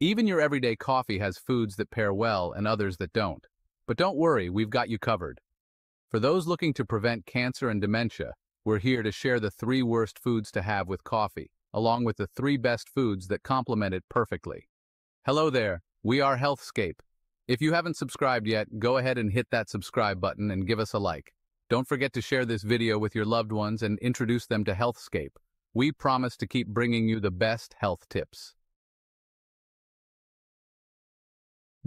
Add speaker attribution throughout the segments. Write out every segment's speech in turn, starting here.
Speaker 1: Even your everyday coffee has foods that pair well and others that don't. But don't worry, we've got you covered. For those looking to prevent cancer and dementia, we're here to share the three worst foods to have with coffee, along with the three best foods that complement it perfectly. Hello there, we are Healthscape. If you haven't subscribed yet, go ahead and hit that subscribe button and give us a like. Don't forget to share this video with your loved ones and introduce them to Healthscape. We promise to keep bringing you the best health tips.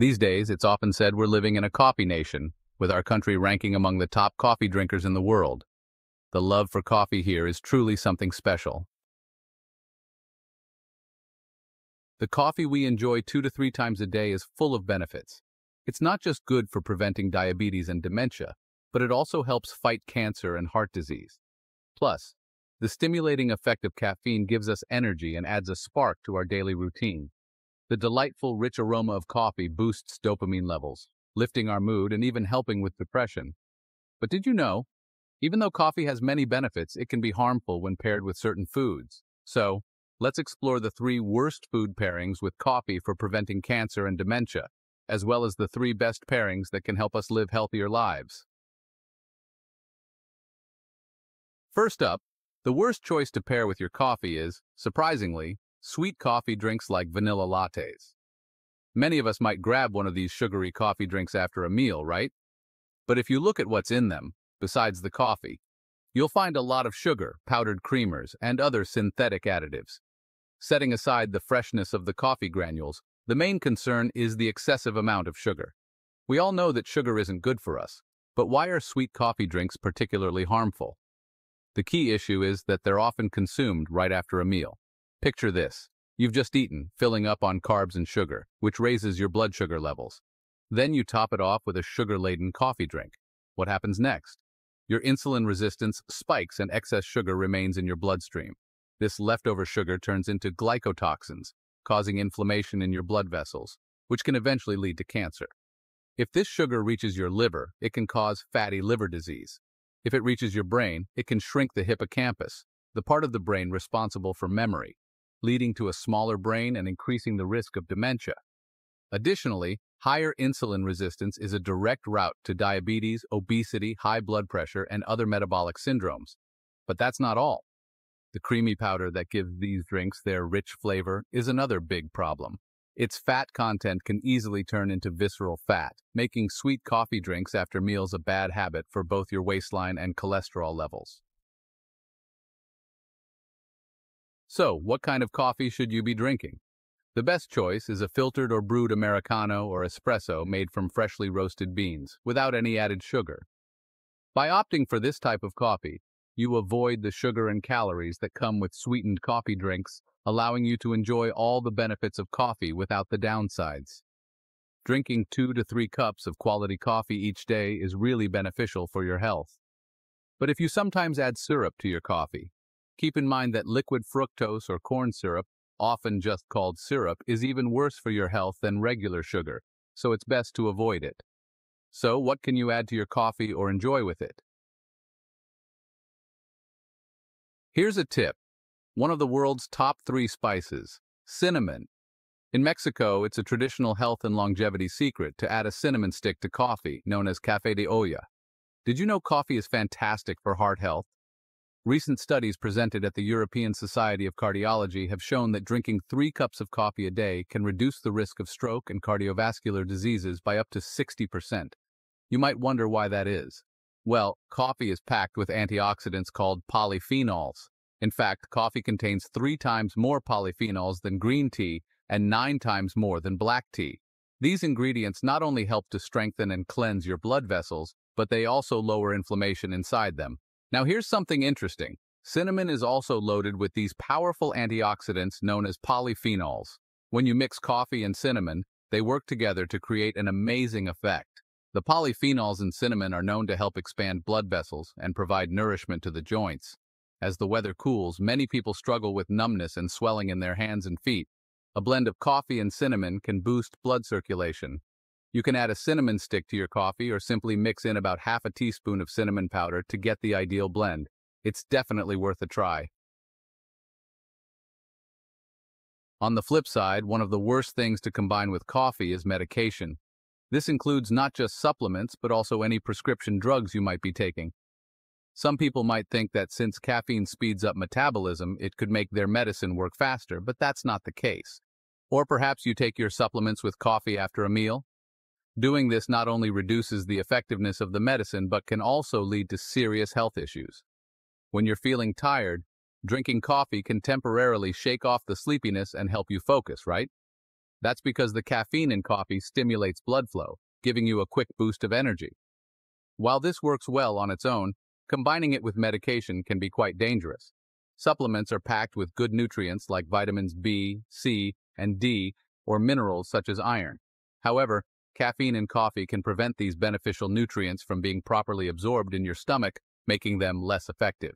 Speaker 1: These days, it's often said we're living in a coffee nation, with our country ranking among the top coffee drinkers in the world. The love for coffee here is truly something special. The coffee we enjoy two to three times a day is full of benefits. It's not just good for preventing diabetes and dementia, but it also helps fight cancer and heart disease. Plus, the stimulating effect of caffeine gives us energy and adds a spark to our daily routine. The delightful, rich aroma of coffee boosts dopamine levels, lifting our mood and even helping with depression. But did you know? Even though coffee has many benefits, it can be harmful when paired with certain foods. So, let's explore the three worst food pairings with coffee for preventing cancer and dementia, as well as the three best pairings that can help us live healthier lives. First up, the worst choice to pair with your coffee is, surprisingly, sweet coffee drinks like vanilla lattes. Many of us might grab one of these sugary coffee drinks after a meal, right? But if you look at what's in them, besides the coffee, you'll find a lot of sugar, powdered creamers, and other synthetic additives. Setting aside the freshness of the coffee granules, the main concern is the excessive amount of sugar. We all know that sugar isn't good for us, but why are sweet coffee drinks particularly harmful? The key issue is that they're often consumed right after a meal. Picture this. You've just eaten, filling up on carbs and sugar, which raises your blood sugar levels. Then you top it off with a sugar-laden coffee drink. What happens next? Your insulin resistance spikes and excess sugar remains in your bloodstream. This leftover sugar turns into glycotoxins, causing inflammation in your blood vessels, which can eventually lead to cancer. If this sugar reaches your liver, it can cause fatty liver disease. If it reaches your brain, it can shrink the hippocampus, the part of the brain responsible for memory, leading to a smaller brain and increasing the risk of dementia. Additionally, higher insulin resistance is a direct route to diabetes, obesity, high blood pressure, and other metabolic syndromes. But that's not all. The creamy powder that gives these drinks their rich flavor is another big problem. Its fat content can easily turn into visceral fat, making sweet coffee drinks after meals a bad habit for both your waistline and cholesterol levels. So, what kind of coffee should you be drinking? The best choice is a filtered or brewed Americano or espresso made from freshly roasted beans, without any added sugar. By opting for this type of coffee, you avoid the sugar and calories that come with sweetened coffee drinks, allowing you to enjoy all the benefits of coffee without the downsides. Drinking two to three cups of quality coffee each day is really beneficial for your health. But if you sometimes add syrup to your coffee, Keep in mind that liquid fructose or corn syrup, often just called syrup, is even worse for your health than regular sugar, so it's best to avoid it. So, what can you add to your coffee or enjoy with it? Here's a tip. One of the world's top three spices, cinnamon. In Mexico, it's a traditional health and longevity secret to add a cinnamon stick to coffee, known as café de olla. Did you know coffee is fantastic for heart health? Recent studies presented at the European Society of Cardiology have shown that drinking three cups of coffee a day can reduce the risk of stroke and cardiovascular diseases by up to 60%. You might wonder why that is. Well, coffee is packed with antioxidants called polyphenols. In fact, coffee contains three times more polyphenols than green tea and nine times more than black tea. These ingredients not only help to strengthen and cleanse your blood vessels, but they also lower inflammation inside them, now here's something interesting. Cinnamon is also loaded with these powerful antioxidants known as polyphenols. When you mix coffee and cinnamon, they work together to create an amazing effect. The polyphenols in cinnamon are known to help expand blood vessels and provide nourishment to the joints. As the weather cools, many people struggle with numbness and swelling in their hands and feet. A blend of coffee and cinnamon can boost blood circulation, you can add a cinnamon stick to your coffee or simply mix in about half a teaspoon of cinnamon powder to get the ideal blend. It's definitely worth a try. On the flip side, one of the worst things to combine with coffee is medication. This includes not just supplements, but also any prescription drugs you might be taking. Some people might think that since caffeine speeds up metabolism, it could make their medicine work faster, but that's not the case. Or perhaps you take your supplements with coffee after a meal? Doing this not only reduces the effectiveness of the medicine, but can also lead to serious health issues. When you're feeling tired, drinking coffee can temporarily shake off the sleepiness and help you focus, right? That's because the caffeine in coffee stimulates blood flow, giving you a quick boost of energy. While this works well on its own, combining it with medication can be quite dangerous. Supplements are packed with good nutrients like vitamins B, C, and D, or minerals such as iron. However, caffeine in coffee can prevent these beneficial nutrients from being properly absorbed in your stomach, making them less effective.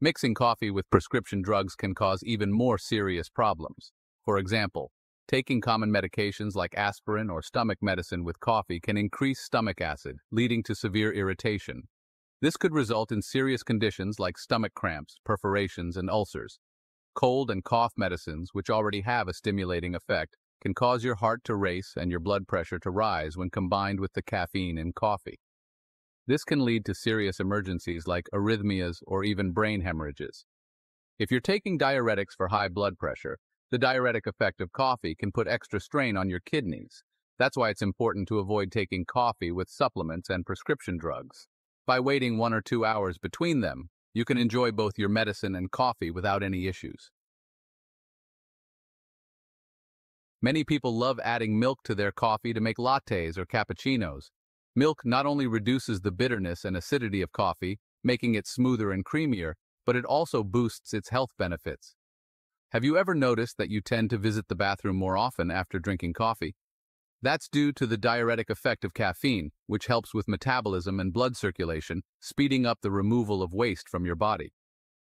Speaker 1: Mixing coffee with prescription drugs can cause even more serious problems. For example, Taking common medications like aspirin or stomach medicine with coffee can increase stomach acid, leading to severe irritation. This could result in serious conditions like stomach cramps, perforations, and ulcers. Cold and cough medicines, which already have a stimulating effect, can cause your heart to race and your blood pressure to rise when combined with the caffeine in coffee. This can lead to serious emergencies like arrhythmias or even brain hemorrhages. If you're taking diuretics for high blood pressure, the diuretic effect of coffee can put extra strain on your kidneys. That's why it's important to avoid taking coffee with supplements and prescription drugs. By waiting one or two hours between them, you can enjoy both your medicine and coffee without any issues. Many people love adding milk to their coffee to make lattes or cappuccinos. Milk not only reduces the bitterness and acidity of coffee, making it smoother and creamier, but it also boosts its health benefits. Have you ever noticed that you tend to visit the bathroom more often after drinking coffee? That's due to the diuretic effect of caffeine, which helps with metabolism and blood circulation, speeding up the removal of waste from your body.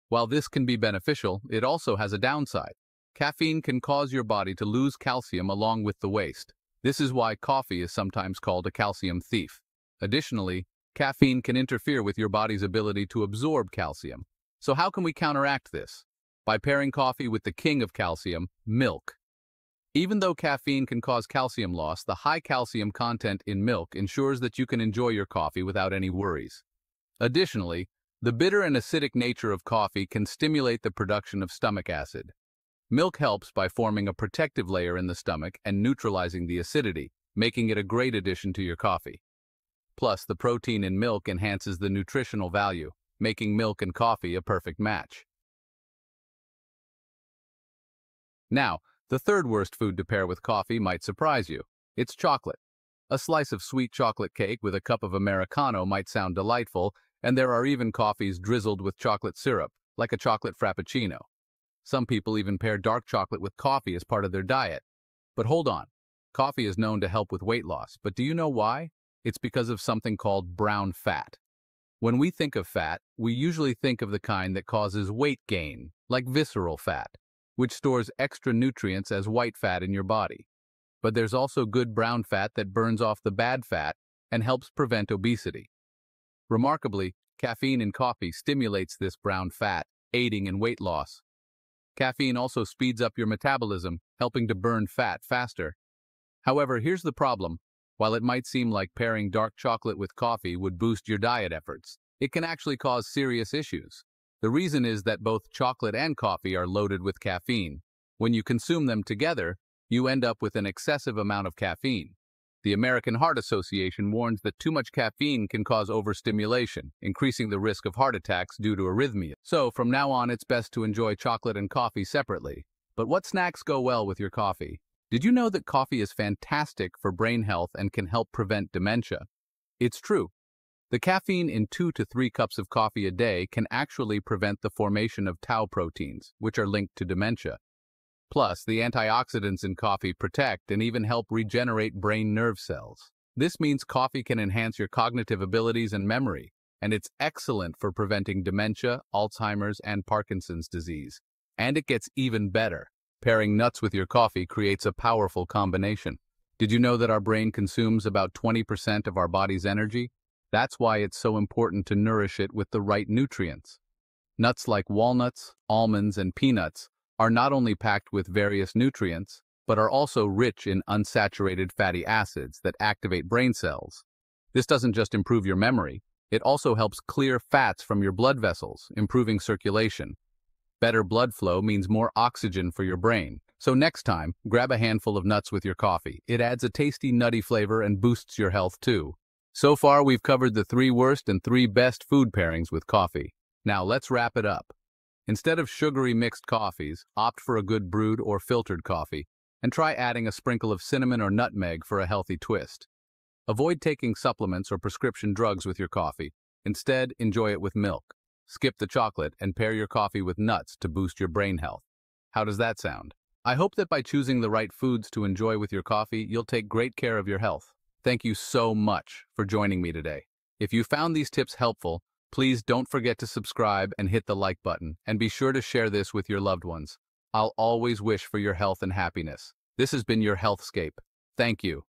Speaker 1: While this can be beneficial, it also has a downside. Caffeine can cause your body to lose calcium along with the waste. This is why coffee is sometimes called a calcium thief. Additionally, caffeine can interfere with your body's ability to absorb calcium. So how can we counteract this? by pairing coffee with the king of calcium, milk. Even though caffeine can cause calcium loss, the high calcium content in milk ensures that you can enjoy your coffee without any worries. Additionally, the bitter and acidic nature of coffee can stimulate the production of stomach acid. Milk helps by forming a protective layer in the stomach and neutralizing the acidity, making it a great addition to your coffee. Plus, the protein in milk enhances the nutritional value, making milk and coffee a perfect match. Now, the third worst food to pair with coffee might surprise you. It's chocolate. A slice of sweet chocolate cake with a cup of Americano might sound delightful, and there are even coffees drizzled with chocolate syrup, like a chocolate frappuccino. Some people even pair dark chocolate with coffee as part of their diet. But hold on. Coffee is known to help with weight loss, but do you know why? It's because of something called brown fat. When we think of fat, we usually think of the kind that causes weight gain, like visceral fat which stores extra nutrients as white fat in your body. But there's also good brown fat that burns off the bad fat and helps prevent obesity. Remarkably, caffeine in coffee stimulates this brown fat, aiding in weight loss. Caffeine also speeds up your metabolism, helping to burn fat faster. However, here's the problem. While it might seem like pairing dark chocolate with coffee would boost your diet efforts, it can actually cause serious issues. The reason is that both chocolate and coffee are loaded with caffeine. When you consume them together, you end up with an excessive amount of caffeine. The American Heart Association warns that too much caffeine can cause overstimulation, increasing the risk of heart attacks due to arrhythmia. So, from now on, it's best to enjoy chocolate and coffee separately. But what snacks go well with your coffee? Did you know that coffee is fantastic for brain health and can help prevent dementia? It's true. The caffeine in two to three cups of coffee a day can actually prevent the formation of tau proteins, which are linked to dementia. Plus, the antioxidants in coffee protect and even help regenerate brain nerve cells. This means coffee can enhance your cognitive abilities and memory, and it's excellent for preventing dementia, Alzheimer's, and Parkinson's disease. And it gets even better. Pairing nuts with your coffee creates a powerful combination. Did you know that our brain consumes about 20% of our body's energy? That's why it's so important to nourish it with the right nutrients. Nuts like walnuts, almonds, and peanuts are not only packed with various nutrients, but are also rich in unsaturated fatty acids that activate brain cells. This doesn't just improve your memory, it also helps clear fats from your blood vessels, improving circulation. Better blood flow means more oxygen for your brain. So next time, grab a handful of nuts with your coffee. It adds a tasty nutty flavor and boosts your health too. So far, we've covered the three worst and three best food pairings with coffee. Now let's wrap it up. Instead of sugary mixed coffees, opt for a good brewed or filtered coffee, and try adding a sprinkle of cinnamon or nutmeg for a healthy twist. Avoid taking supplements or prescription drugs with your coffee. Instead, enjoy it with milk. Skip the chocolate and pair your coffee with nuts to boost your brain health. How does that sound? I hope that by choosing the right foods to enjoy with your coffee, you'll take great care of your health. Thank you so much for joining me today. If you found these tips helpful, please don't forget to subscribe and hit the like button, and be sure to share this with your loved ones. I'll always wish for your health and happiness. This has been your Healthscape. Thank you.